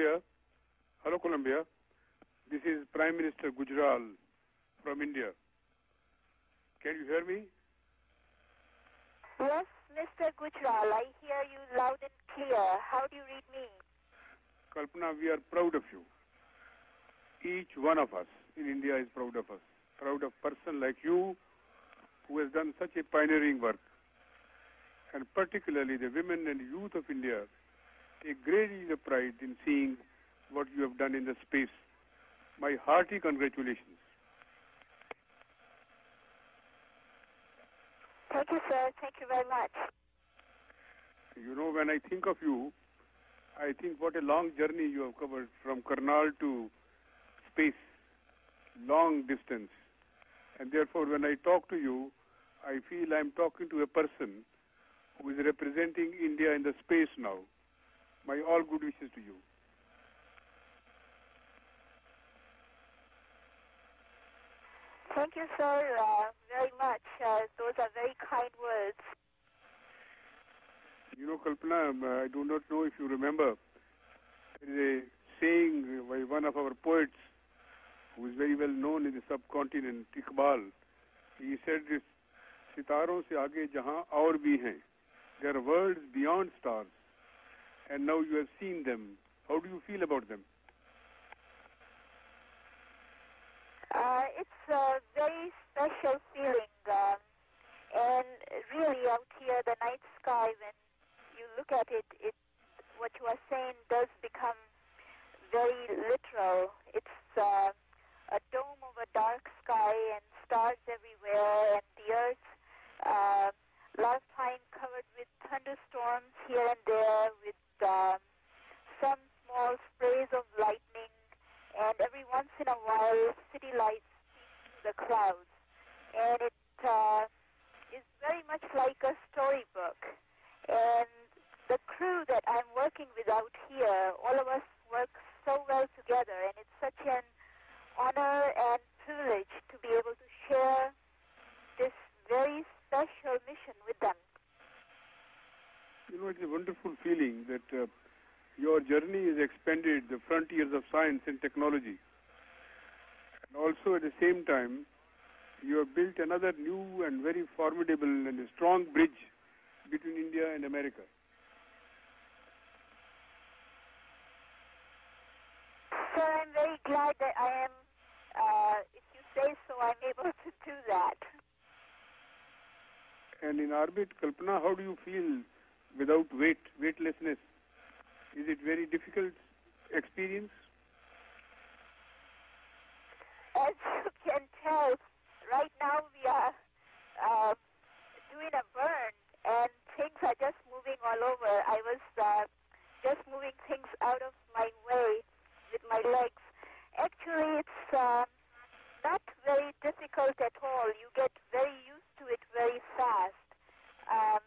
Hello, Columbia. This is Prime Minister Gujral from India. Can you hear me? Yes, Mr. Gujral, I hear you loud and clear. How do you read me? Kalpana, we are proud of you. Each one of us in India is proud of us. Proud of person like you who has done such a pioneering work. And particularly the women and youth of India take great deal of pride in seeing what you have done in the space. My hearty congratulations. Thank you, sir. Thank you very much. You know, when I think of you, I think what a long journey you have covered from Karnal to space, long distance. And therefore, when I talk to you, I feel I'm talking to a person who is representing India in the space now. My all good wishes to you. Thank you, sir, uh, very much. Uh, those are very kind words. You know, Kalpana, um, I do not know if you remember, there is a saying by one of our poets who is very well known in the subcontinent, Iqbal. He said this, सितारों से आगे जहां और भी हैं there are worlds beyond stars And now you have seen them how do you feel about them Uh, it's a very special feeling. Um, and really, out here, the night sky, when you look at it, it what you are saying does become very literal. It's uh, a dome of a dark sky and stars everywhere, and the earth, uh, of time covered with thunderstorms here and there, with um, some small sprays of lightning, and every once in a while, city lights through the clouds, and it uh, is very much like a storybook. And the crew that I'm working with out here, all of us work so well together, and it's such an honor and privilege to be able to share this very special mission with them. you know it's a wonderful feeling that uh, your journey has expanded the frontiers of science and technology and also at the same time you have built another new and very formidable and strong bridge between India and America. So I'm very glad that I am, uh, if you say so, I'm able to do that. And in orbit, Kalpana, how do you feel without weight, weightlessness? Is it very difficult experience? As you right now we are uh, doing a burn and things are just moving all over. I was uh, just moving things out of my way with my legs. Actually, it's uh, not very difficult at all. You get very used to it very fast. Um,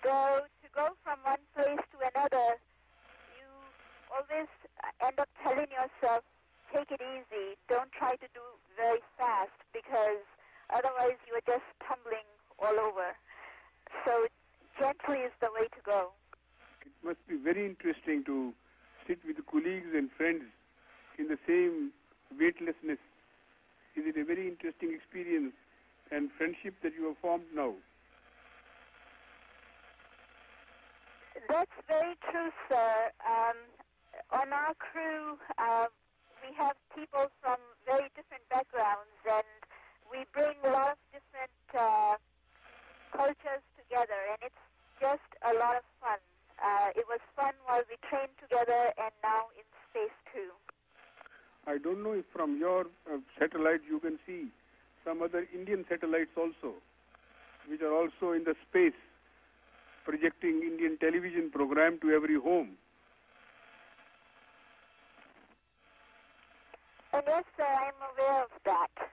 though to go from one place to another, you always end up telling yourself, take it easy. Don't try to do very otherwise you are just tumbling all over. So gently is the way to go. It must be very interesting to sit with colleagues and friends in the same weightlessness. Is it a very interesting experience and friendship that you have formed now? That's very true, sir. Um, on our crew, uh, we have people from very different backgrounds, and we bring a lot of different uh, cultures together, and it's just a lot of fun. Uh, it we trained together, and now in space too. I don't know if from your uh, satellite you can see some other Indian satellites also, which are also in the space, projecting Indian television program to every home. And yes, sir, I'm aware of that.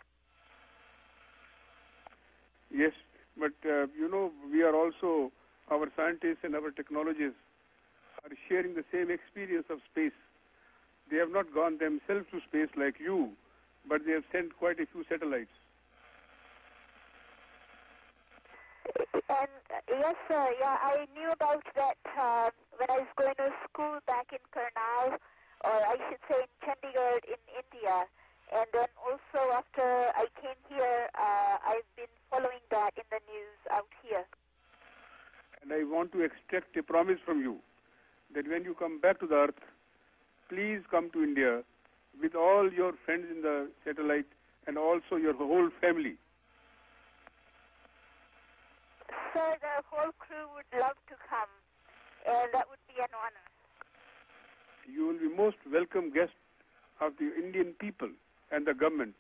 Yes, but uh, you know, we are also, our scientists and our technologists are sharing the same experience of space. They have not gone themselves to space like you, but they have sent quite a few satellites. And uh, yes, sir. Yeah, I knew about that uh, when I was going to school back in Karnal. or I should say in Chandigarh in India. And then also after I came here, uh, I've been following that in the news out here. And I want to extract a promise from you that when you come back to the earth, please come to India with all your friends in the satellite and also your whole family. Sir, the whole crew would love to come, and that would be an honor. You will be most welcome guest of the Indian people and the government.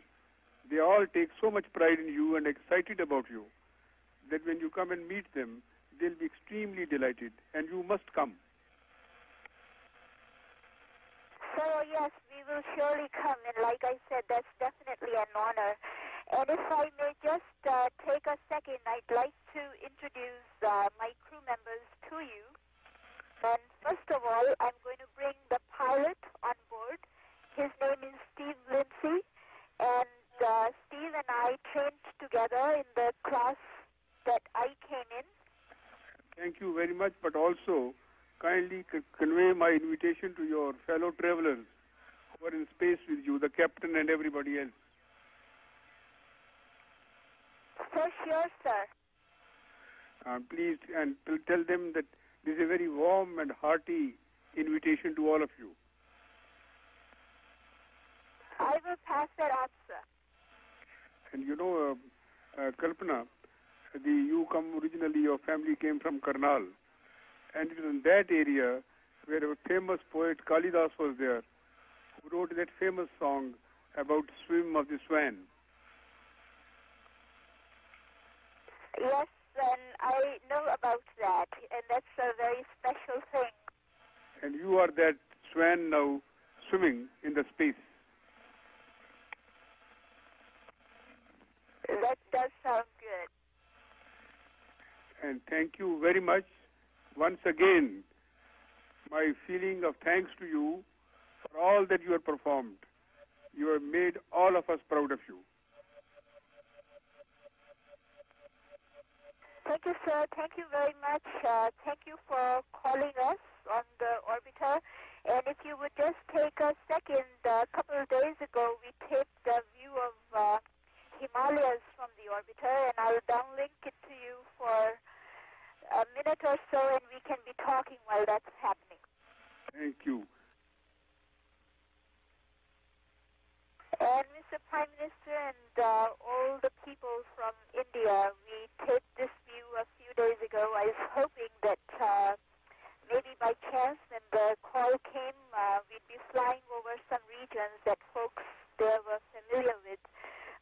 They all take so much pride in you and excited about you that when you come and meet them, they'll be extremely delighted, and you must come. So yes, we will surely come, and like I said, that's definitely an honor. And if I may just uh, take a second, I'd like to introduce uh, my crew members to you. And first of all, I'm going to bring the pilot on board. His name is Steve Lindsey, and uh, Steve and I trained together in the class that I came in. Thank you very much, but also kindly c- convey my invitation to your fellow travelers who are in space with you, the captain and everybody else. For sure, sir. Uh, please and tell them that this is a very warm and hearty invitation to all of you. I will pass that on, sir. And you know, uh, uh, Kalpana, the you come originally, your family came from Karnal, and it was in that area where a famous poet Kalidas was there, who wrote that famous song about swim of the swan. Yes, and I know about that, and that's a very special thing. And you are that swan now swimming in the space. That does sound good. And thank you very much. Once again, my feeling of thanks to you for all that you have performed. You have made all of us proud of you. Thank you, sir. Thank you very much. Uh, thank you for calling us on the orbiter. And if you would just take a second, a couple of days ago, we taped a view of uh, Himalayas from the orbiter, and I'll downlink it to you for a minute or so, and we can be talking while that's happening. Thank you. And Mr. Prime Minister and uh, all the people from India, we taped this view a few days ago. I was hoping that uh, maybe by chance when the call came, uh, we'd be flying over some regions that folks there were familiar with.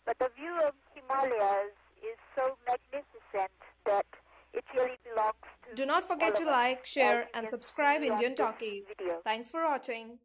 But the view of Himalayas is so magnificent that it really belongs to Do not forget to like, share, and subscribe Indian Talkies. Thanks for watching.